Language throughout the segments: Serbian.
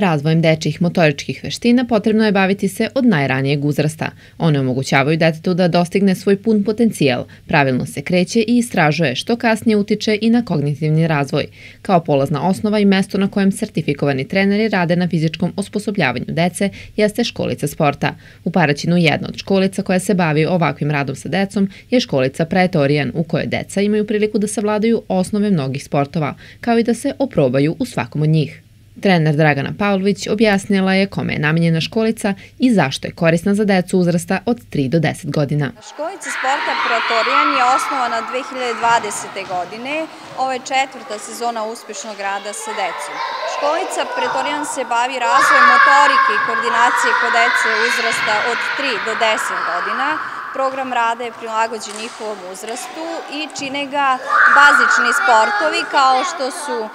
Razvojem dečjih motoričkih veština potrebno je baviti se od najranijeg uzrasta. One omogućavaju detetu da dostigne svoj pun potencijal, pravilno se kreće i istražuje, što kasnije utiče i na kognitivni razvoj, kao polazna osnova i mesto na kojem sertifikovani treneri rade na fizičkom osposobljavanju dece jeste školica sporta. U Paraćinu jedna od školica koja se bavi ovakvim radom sa decom je školica Praetorijan, u kojoj deca imaju priliku da savladaju osnove mnogih sportova, kao i da se oprobaju u svakom od njih. Trener Dragana Pavlović objasnila je kome je namenjena školica i zašto je korisna za decu uzrasta od 3 do 10 godina. Školica sporta Praetorijan je osnovana 2020. godine. Ovo je četvrta sezona uspešnog rada sa decom. Školica Pretorijan se bavi razvojem motorike i koordinacije kod dece uzrasta od 3 do 10 godina. Program rada je prilagođen njihovom uzrastu i čine ga bazični sportovi kao što su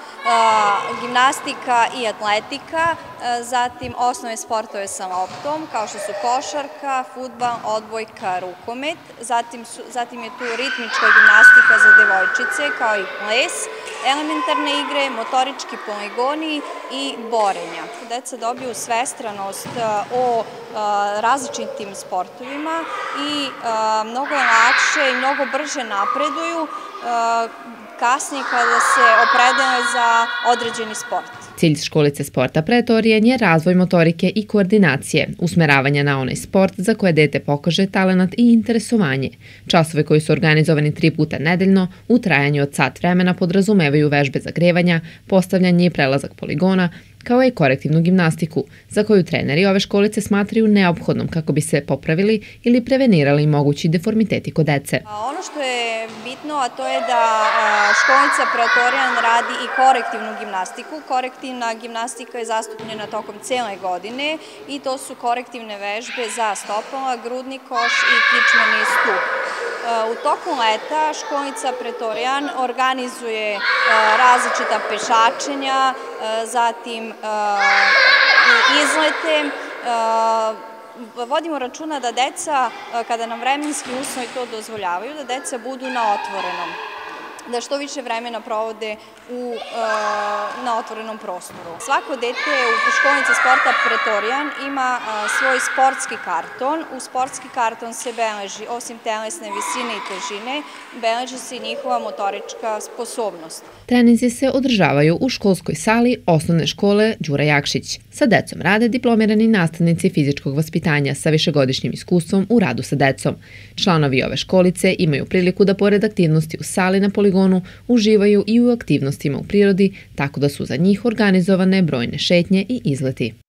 gimnastika i atletika, zatim osnove sportove sa loptom, kao što su košarka, futbal, odbojka, rukomet, zatim, su, zatim je tu ritmička gimnastika za devojčice, kao i ples, elementarne igre, motorički poligoni i borenja. Deca dobiju svestranost o različitim sportovima i mnogo je lakše i mnogo brže napreduju kasnije kada se opredele za određeni sport. Cilj školice sporta Pretorijen je razvoj motorike i koordinacije, usmeravanje na onaj sport za koje dete pokaže talenat i interesovanje. Časove koji su organizovani tri puta nedeljno u trajanju od sat vremena podrazumevaju vežbe zagrevanja, postavljanje i prelazak poligona, kao i korektivnu gimnastiku, za koju treneri ove školice smatraju neophodnom kako bi se popravili ili prevenirali mogući deformiteti kod dece. Ono što je bitno, a to je da školica Preatorijan radi i korektivnu gimnastiku. Korektivna gimnastika je zastupljena tokom cele godine i to su korektivne vežbe za stopala, grudni koš i kičmeni stup. U toku leta školnica Pretorijan organizuje različita pešačenja, zatim izlete, vodimo računa da deca, kada nam vremenski uslovi to dozvoljavaju, da deca budu na otvorenom da što više vremena provode u, e, na otvorenom prostoru. Svako dete u školnici sporta Pretorijan ima e, svoj sportski karton. U sportski karton se beleži, osim telesne visine i težine, beleži se i njihova motorička sposobnost. Trenizi se održavaju u školskoj sali osnovne škole Đura Jakšić. Sa decom rade diplomirani nastavnici fizičkog vaspitanja sa višegodišnjim iskustvom u radu sa decom. Članovi ove školice imaju priliku da pored aktivnosti u sali na poligonu uživaju i u aktivnostima u prirodi, tako da su za njih organizovane brojne šetnje i izleti.